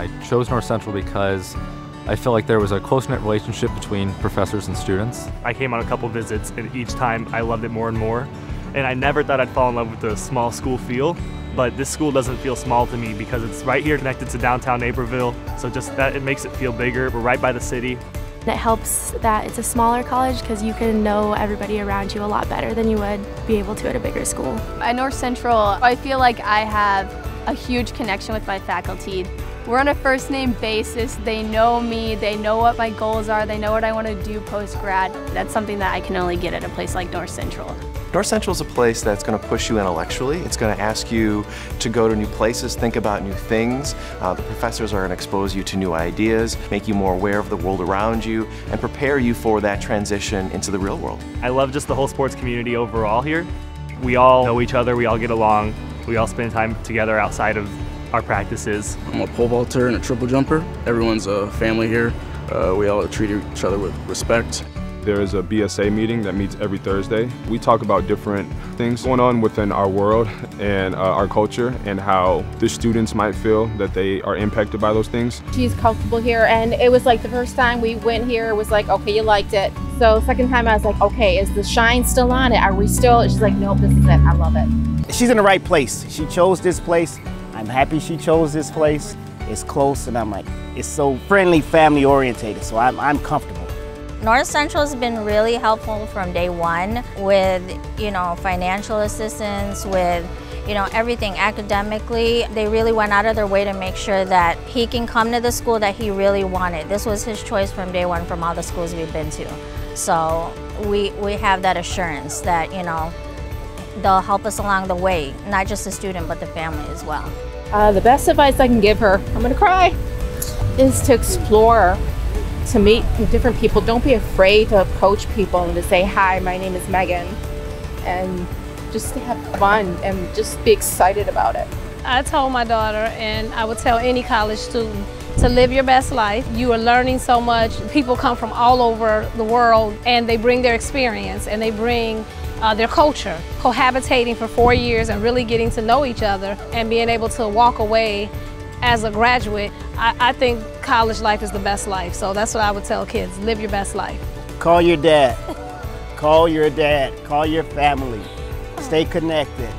I chose North Central because I felt like there was a close-knit relationship between professors and students. I came on a couple visits and each time I loved it more and more. And I never thought I'd fall in love with the small school feel, but this school doesn't feel small to me because it's right here connected to downtown Naperville. So just that, it makes it feel bigger. We're right by the city. It helps that it's a smaller college because you can know everybody around you a lot better than you would be able to at a bigger school. At North Central, I feel like I have a huge connection with my faculty. We're on a first name basis. They know me, they know what my goals are, they know what I want to do post grad. That's something that I can only get at a place like North Central. North Central is a place that's going to push you intellectually. It's going to ask you to go to new places, think about new things. Uh, the professors are going to expose you to new ideas, make you more aware of the world around you, and prepare you for that transition into the real world. I love just the whole sports community overall here. We all know each other, we all get along, we all spend time together outside of our practices. I'm a pole vaulter and a triple jumper. Everyone's a family here. Uh, we all treat each other with respect. There is a BSA meeting that meets every Thursday. We talk about different things going on within our world and uh, our culture and how the students might feel that they are impacted by those things. She's comfortable here and it was like the first time we went here it was like okay you liked it. So second time I was like okay is the shine still on it? Are we still? She's like nope this is it I love it. She's in the right place. She chose this place. I'm happy she chose this place. It's close and I'm like it's so friendly family orientated so I'm, I'm comfortable. North Central has been really helpful from day one with, you know, financial assistance, with, you know, everything academically. They really went out of their way to make sure that he can come to the school that he really wanted. This was his choice from day one from all the schools we've been to. So we, we have that assurance that, you know, they'll help us along the way, not just the student, but the family as well. Uh, the best advice I can give her, I'm gonna cry, is to explore to meet different people. Don't be afraid to approach people and to say, Hi, my name is Megan. And just to have fun and just be excited about it. I told my daughter, and I would tell any college student, to live your best life. You are learning so much. People come from all over the world and they bring their experience and they bring uh, their culture. Cohabitating for four years and really getting to know each other and being able to walk away as a graduate, I, I think college life is the best life. So that's what I would tell kids, live your best life. Call your dad. Call your dad. Call your family. Stay connected.